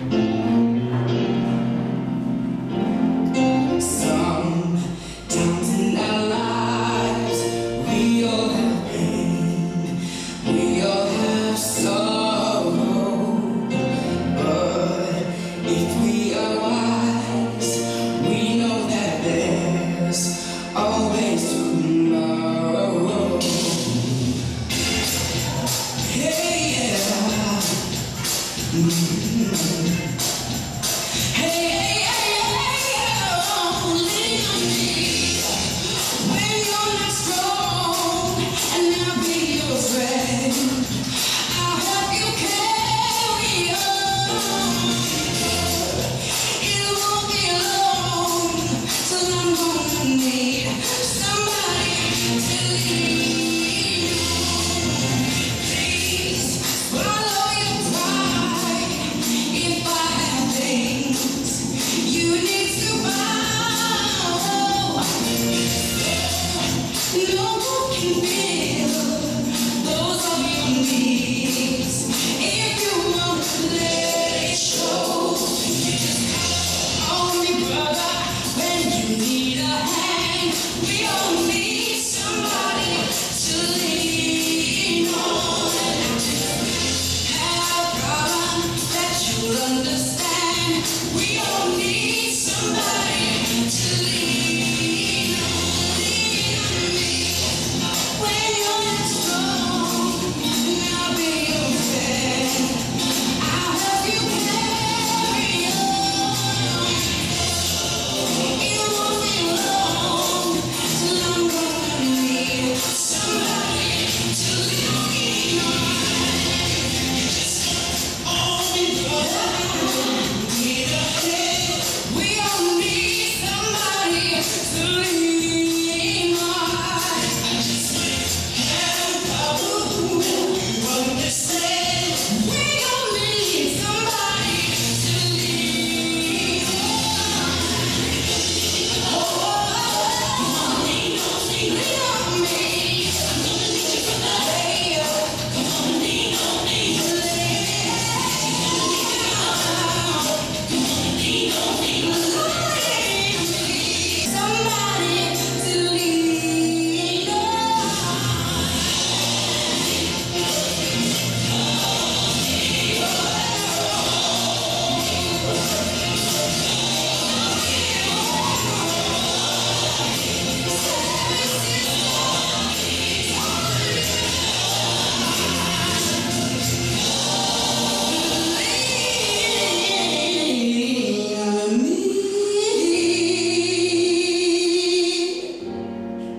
Sometimes Hey,